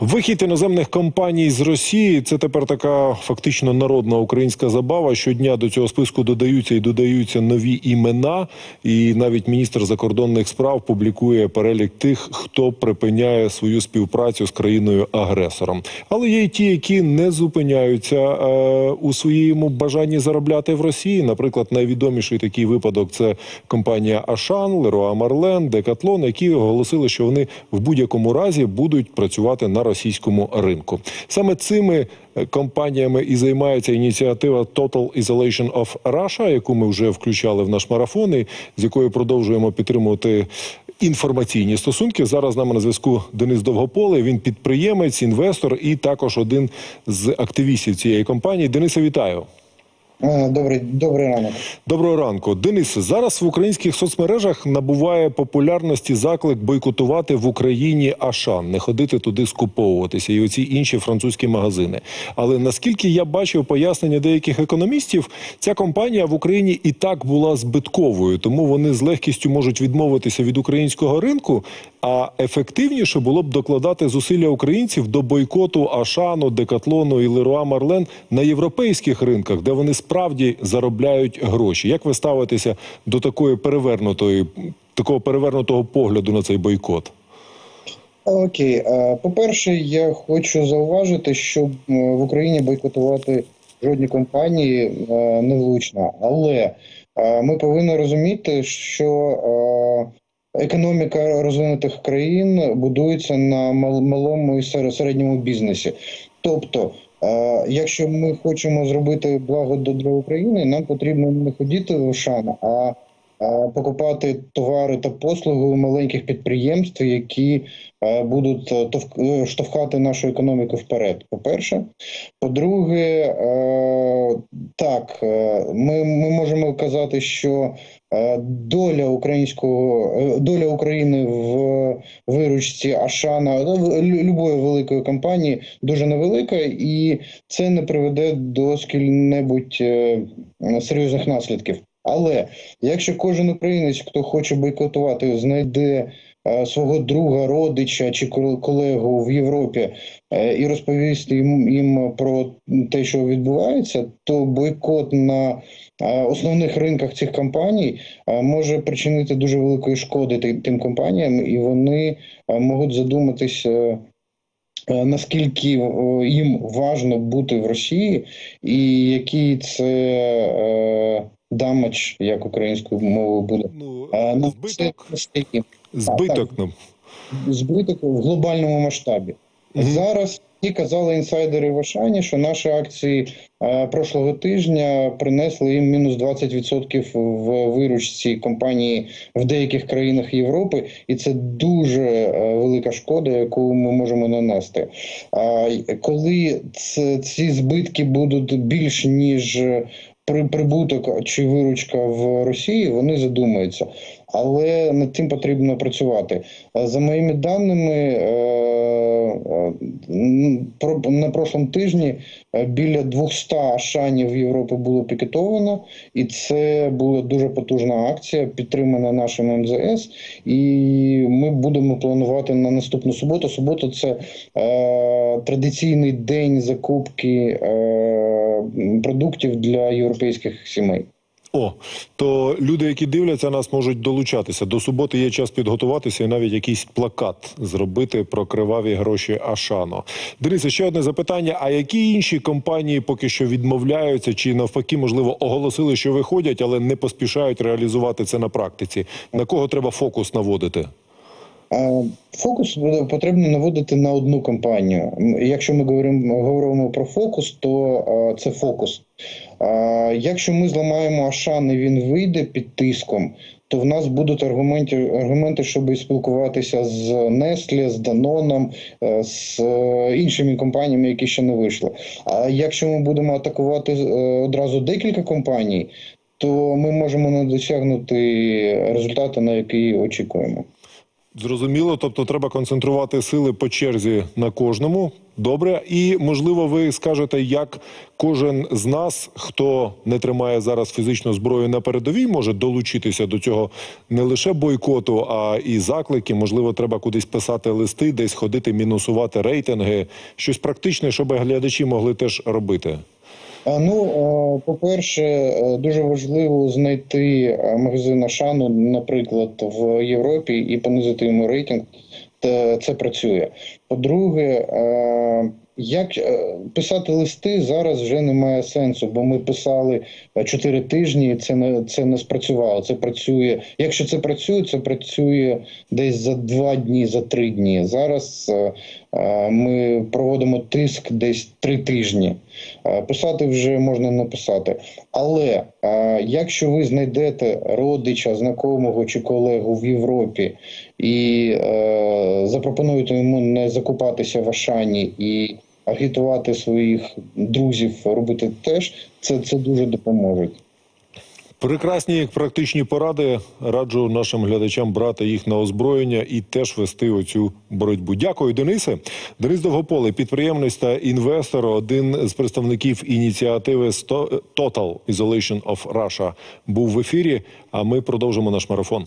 Вихід іноземних компаній з Росії це тепер така фактично народна українська забава. Щодня до цього списку додаються і додаються нові імена. І навіть міністр закордонних справ публікує перелік тих, хто припиняє свою співпрацю з країною агресором. Але є й ті, які не зупиняються е, у своєму бажанні заробляти в Росії. Наприклад, найвідоміший такий випадок це компанія Ашан, Леруа Марлен, Декатлон, які оголосили, що вони в будь-якому разі будуть працювати на російському ринку. Саме цими е, компаніями і займається ініціатива Total Isolation of Russia, яку ми вже включали в наш марафон, і з якою продовжуємо підтримувати. Інформаційні стосунки зараз з нами на зв'язку Денис Довгополе. Він підприємець, інвестор і також один з активістів цієї компанії. Денисе, вітаю. Добрий, добрий ранок. Доброго ранку, Денис. Зараз в українських соцмережах набуває популярності заклик бойкотувати в Україні Ашан, не ходити туди скуповуватися і оці інші французькі магазини. Але наскільки я бачив пояснення деяких економістів, ця компанія в Україні і так була збитковою, тому вони з легкістю можуть відмовитися від українського ринку. А ефективніше було б докладати зусилля українців до бойкоту Ашану, Декатлону і Леруа Марлен на європейських ринках, де вони справді заробляють гроші. Як ви ставитеся до такої перевернутої такого перевернутого погляду на цей бойкот? Окей, Е, по-перше, я хочу зауважити, що в Україні бойкотувати жодні компанії е, невлучно. Але е, ми повинні розуміти, що е, економіка розвинутих країн будується на малому і сер- середньому бізнесі. Тобто, е, якщо ми хочемо зробити благо для України, нам потрібно не ходити в Шан, а а покупати товари та послуги у маленьких підприємств, які будуть е, е, штовхати нашу економіку вперед. По-перше, по-друге, е, так ми, ми можемо казати, що доля українського доля України в виручці Ашана любої великої компанії дуже невелика, і це не приведе до скіль-небудь серйозних наслідків. Але якщо кожен українець, хто хоче бойкотувати, знайде е, свого друга, родича чи кол- колегу в Європі е, і розповість їм, про те, що відбувається, то бойкот на е, основних ринках цих компаній може причинити дуже великої шкоди ти- тим компаніям, і вони можуть задуматися. Наскільки їм важно бути в Росії, і який це дамач, як українською мовою буде Ну Е, ну, збиток, це стільки. збиток так. ну. збиток в глобальному масштабі. Мгм. Зараз і казали інсайдери в Ашані, що наші акції е, прошлого тижня принесли їм мінус 20% в виручці компанії в деяких країнах Європи, і це дуже е, велика шкода, яку ми можемо нанести. А й- коли ц- ці збитки будуть більш ніж прибуток чи виручка в Росії, вони задумаються. Але над цим потрібно працювати. За моїми даними, е, е, на прошлому тижні е, біля 200 шанів Європи було пікетовано, і це була дуже потужна акція, підтримана нашим МЗС. І ми будемо планувати на наступну суботу. Субота це традиційний день закупки продуктів для європейських сімей. О, то люди, які дивляться нас, можуть долучатися. До суботи є час підготуватися і навіть якийсь плакат зробити про криваві гроші Ашано. Денисе, ще одне запитання: а які інші компанії поки що відмовляються, чи навпаки, можливо, оголосили, що виходять, але не поспішають реалізувати це на практиці? На кого треба фокус наводити? Е, Фокус потрібно наводити на одну компанію. Якщо ми говоримо, говоримо про фокус, то е, це фокус. Е, Якщо ми зламаємо Ашан і він вийде під тиском, то в нас будуть аргументи, аргументи, щоб спілкуватися з Nestle, з Даноном, з іншими компаніями, які ще не вийшли. А якщо ми будемо атакувати одразу декілька компаній, то ми можемо не досягнути результату, на який очікуємо. Зрозуміло, тобто треба концентрувати сили по черзі на кожному. Добре, і можливо, ви скажете, як кожен з нас, хто не тримає зараз фізичну зброю на передовій, може долучитися до цього не лише бойкоту, а і заклики. Можливо, треба кудись писати листи, десь ходити, мінусувати рейтинги. Щось практичне, щоб глядачі могли теж робити. А, Ну, е, по-перше, е, дуже важливо знайти е, магазин Ашану, наприклад, в Європі і понизити йому рейтинг. Це працює. По-друге, е, як е, писати листи зараз вже немає сенсу, бо ми писали е, чотири тижні, і це не це не спрацювало. Це працює. Якщо це працює, це працює десь за два дні, за три дні. Зараз е, е, ми проводимо тиск десь три тижні. Писати вже можна написати. Але якщо ви знайдете родича, знайомого чи колегу в Європі і е, запропонуєте йому не закупатися в Ашані і агітувати своїх друзів робити теж, це, це дуже допоможе. Прекрасні практичні поради. Раджу нашим глядачам брати їх на озброєння і теж вести оцю боротьбу. Дякую, Денисе. Денис Довгополе, підприємець та інвестор, один з представників ініціативи «Сто- Total Isolation of Russia, був в ефірі. А ми продовжимо наш марафон.